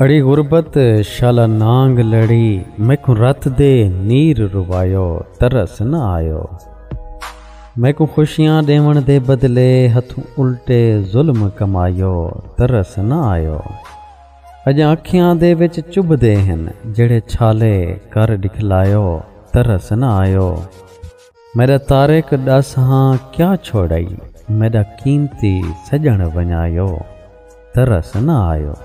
अड़ी गुरबत शाला नांग लड़ी मैकू रत दे नीर रुवायो तरस न आयो मैकू खुशियाँ ॾेवण दे बदले हथू उल्टे ज़ुल्म कमायो तरस न आयो अॼु अखियाँ दे विच चुभदे हिन जहिड़े छाले कर दिखलायो तरस न आयो मेरा तारेक दस हाँ क्या छोड़ई मेरा कीमती सॼण वञायो तरस न आयो